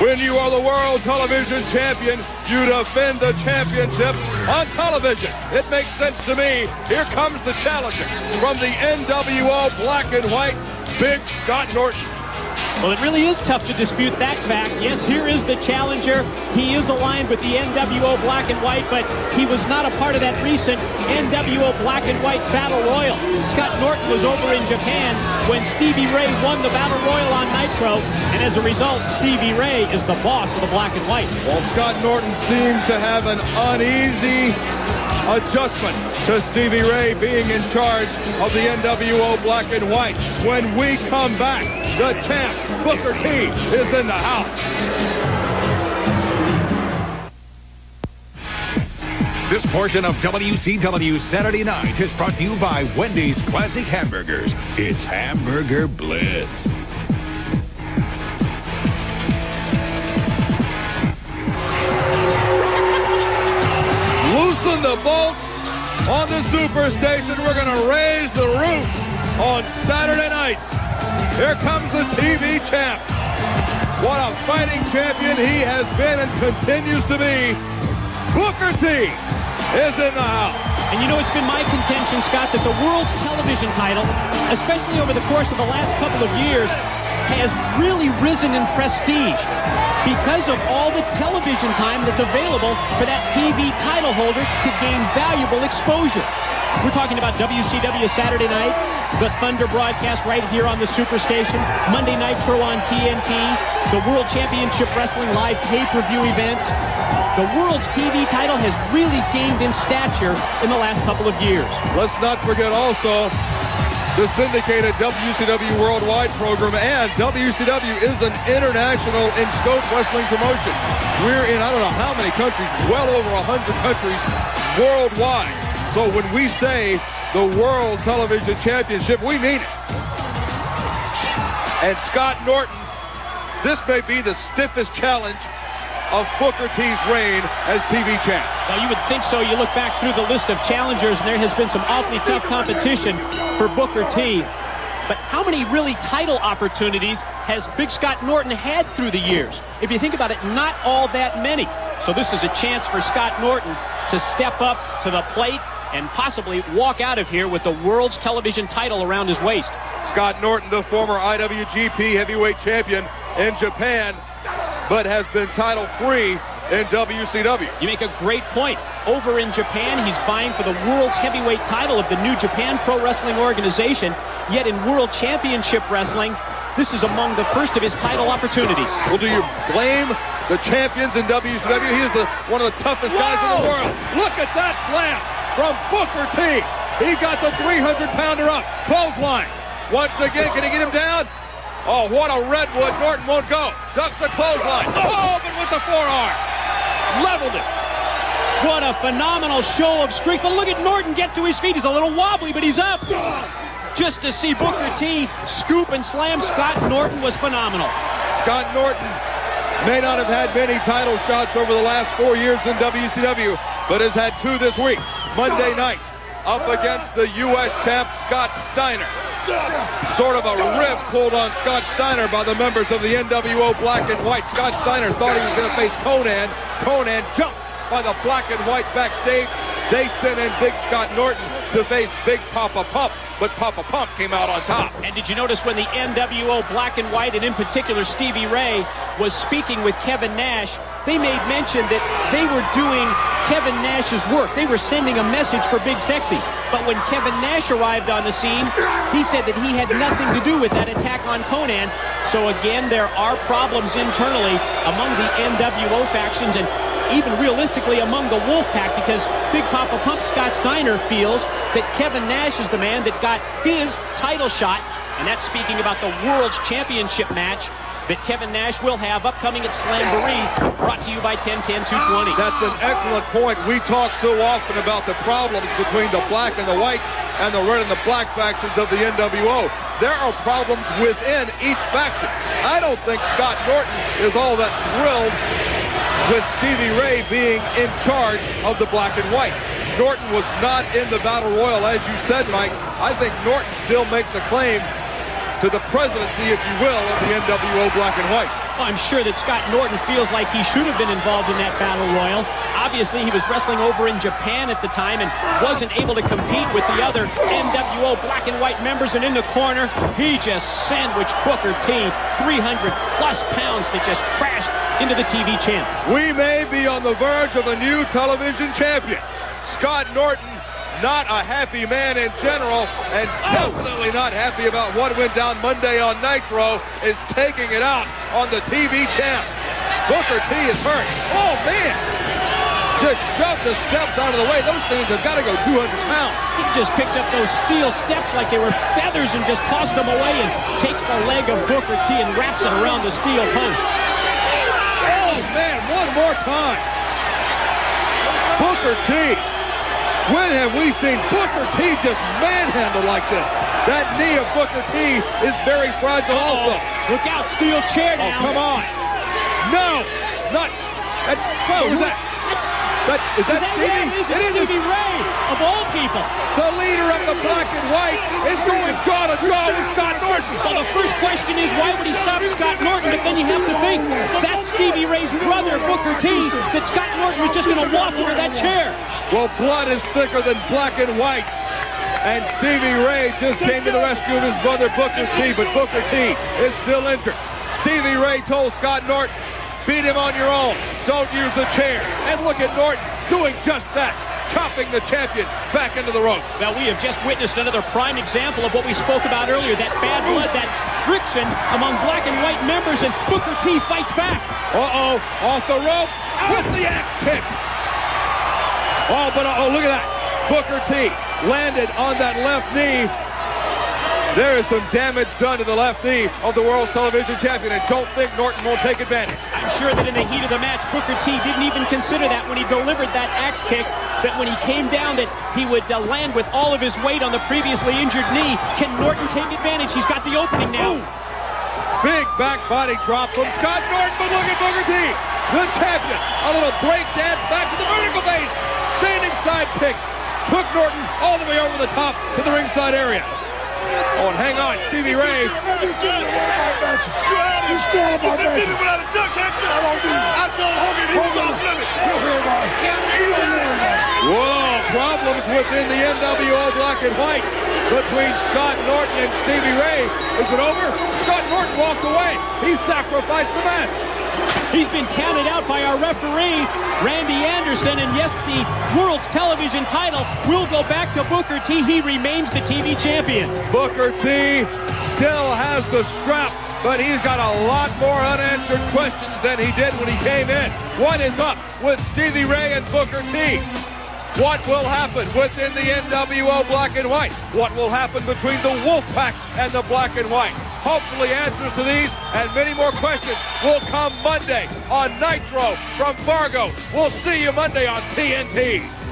When you are the world television champion, you defend the championship on television. It makes sense to me. Here comes the challenger from the NWO Black and White, Big Scott Norton. Well, it really is tough to dispute that fact. Yes, here is the challenger. He is aligned with the NWO Black and White, but he was not a part of that recent NWO Black and White Battle Royal. Scott Norton was over in Japan when Stevie Ray won the Battle Royal on Nitro, and as a result, Stevie Ray is the boss of the Black and White. Well, Scott Norton seems to have an uneasy adjustment to Stevie Ray being in charge of the NWO Black and White. When we come back, the champ, Booker T, is in the house. This portion of WCW Saturday Night is brought to you by Wendy's Classic Hamburgers. It's Hamburger Bliss. Loosen the bolts on the Superstation. We're going to raise the roof on Saturday nights. Here comes the TV champ. What a fighting champion he has been and continues to be. Booker T is in the house. And you know, it's been my contention, Scott, that the world's television title, especially over the course of the last couple of years, has really risen in prestige because of all the television time that's available for that TV title holder to gain valuable exposure. We're talking about WCW Saturday night, the Thunder broadcast right here on the Superstation, Monday Nitro on TNT, the World Championship Wrestling live pay-per-view events. The world's TV title has really gained in stature in the last couple of years. Let's not forget also the syndicated WCW Worldwide program, and WCW is an international in scope wrestling promotion. We're in I don't know how many countries, well over 100 countries worldwide. So when we say the World Television Championship, we mean it. And Scott Norton, this may be the stiffest challenge of Booker T's reign as TV champ. Well, you would think so. You look back through the list of challengers, and there has been some awfully tough competition for Booker T. But how many really title opportunities has Big Scott Norton had through the years? If you think about it, not all that many. So this is a chance for Scott Norton to step up to the plate and possibly walk out of here with the world's television title around his waist. Scott Norton, the former IWGP heavyweight champion in Japan, but has been title free in WCW. You make a great point. Over in Japan, he's vying for the world's heavyweight title of the New Japan Pro Wrestling Organization. Yet in World Championship Wrestling, this is among the first of his title opportunities. Well, do you blame the champions in WCW? He is the, one of the toughest Whoa! guys in the world. Look at that slam from Booker T. He got the 300-pounder up. Clothesline. Once again, can he get him down? Oh, what a redwood. Norton won't go. Ducks the clothesline. Oh, oh but with the forearm. Leveled it. What a phenomenal show of strength. But look at Norton get to his feet. He's a little wobbly, but he's up. Just to see Booker T scoop and slam Scott Norton was phenomenal. Scott Norton may not have had many title shots over the last four years in WCW, but has had two this week. Monday night up against the U.S. champ Scott Steiner. Sort of a rib pulled on Scott Steiner by the members of the NWO Black and White. Scott Steiner thought he was going to face Konnan. Konnan jumped by the Black and White backstage. They sent in Big Scott Norton to face Big Papa Pump, but Papa Pump came out on top. And did you notice when the NWO Black and White, and in particular Stevie Ray, was speaking with Kevin Nash, they made mention that they were doing Kevin Nash's work. They were sending a message for Big Sexy. But when Kevin Nash arrived on the scene, he said that he had nothing to do with that attack on Konnan. So again, there are problems internally among the NWO factions and even realistically among the Wolfpac because Big Papa Pump Scott Steiner feels that Kevin Nash is the man that got his title shot. And that's speaking about the World's Championship match that Kevin Nash will have upcoming at Slamboree, brought to you by 1010-220. That's an excellent point. We talk so often about the problems between the black and the white and the red and the black factions of the NWO. There are problems within each faction. I don't think Scott Norton is all that thrilled with Stevie Ray being in charge of the black and white. Norton was not in the Battle Royal, as you said, Mike. I think Norton still makes a claim to the presidency, if you will, of the NWO Black and White. Well, I'm sure that Scott Norton feels like he should have been involved in that battle royal. Obviously, he was wrestling over in Japan at the time and wasn't able to compete with the other NWO black and white members. And in the corner, he just sandwiched Booker T, 300 plus pounds that just crashed into the TV champ. We may be on the verge of a new television champion. Scott Norton not a happy man in general, and definitely not happy about what went down Monday on Nitro, is taking it out on the TV champ. Booker T is hurt. Oh, man! Just shoved the steps out of the way. Those things have got to go 200 pounds. He just picked up those steel steps like they were feathers and just tossed them away and takes the leg of Booker T and wraps it around the steel post. Oh, man, one more time. Booker T when have we seen Booker T just manhandled like this? That knee of Booker T is very fragile oh, also. Look out, steel chair now. Oh, come on. No, not. That, whoa, is that? That, is that, is that Stevie? it is Stevie Ray, of all people. The leader of the black and white is going jaw to jaw with Scott Norton. Well, the first question is, why would he stop Scott Norton? But then you have to think, that's Stevie Ray's brother, Booker T, that Scott Norton was just going to walk into that chair. Well, blood is thicker than black and white. And Stevie Ray just came to the rescue of his brother Booker T, but Booker T is still injured. Stevie Ray told Scott Norton, Beat him on your own. Don't use the chair. And look at Norton doing just that chopping the champion back into the ropes. Well, we have just witnessed another prime example of what we spoke about earlier, that bad blood, that friction among black and white members, and Booker T fights back. Uh-oh, off the rope with the axe kick. Oh, but oh, look at that. Booker T landed on that left knee there is some damage done to the left knee of the world's television champion, and don't think Norton won't take advantage. I'm sure that in the heat of the match, Booker T didn't even consider that when he delivered that axe kick, that when he came down that he would uh, land with all of his weight on the previously injured knee. Can Norton take advantage? He's got the opening now. Ooh. Big back body drop from Scott Norton, but look at Booker T, the champion. A little break dance back to the vertical base. Standing side kick. Took Norton all the way over the top to the ringside area. Oh, and hang on, Stevie Ray. You stole my match. You without a duck, can't you? I won't do it. I told Hogan he was off limit. Whoa, problems within the NWO black and white between Scott Norton and Stevie Ray. Is it over? Scott Norton walked away. He sacrificed the match. He's been counted out by our referee, Randy Anderson, and yes, the World's Television title will go back to Booker T. He remains the TV champion. Booker T still has the strap, but he's got a lot more unanswered questions than he did when he came in. What is up with Stevie Ray and Booker T? What will happen within the NWO black and white? What will happen between the Wolfpac and the black and white? Hopefully answers to these and many more questions will come Monday on Nitro from Fargo. We'll see you Monday on TNT.